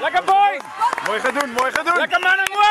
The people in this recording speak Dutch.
Lekker boy! Mooi gaan mooi gaan. Lekker mannen, mooi!